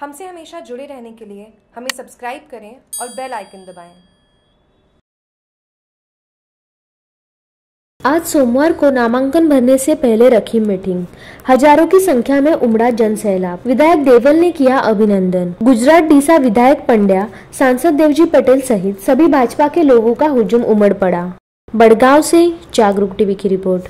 हमसे हमेशा जुड़े रहने के लिए हमें सब्सक्राइब करें और बेल आइकन दबाएँ। आज सोमवार को नामांकन भरने से पहले रखी मीटिंग। हज़ारों की संख्या में उमड़ा जन सैलाब। विधायक देवल ने किया अभिनंदन। गुजरात डीसा विधायक पंड्या, सांसद देवजी पटेल सहित सभी भाजपा के लोगों का हुजूम उमड़ पड़ा। बड़गांव से जागरूक टीवी की रिपोर्ट।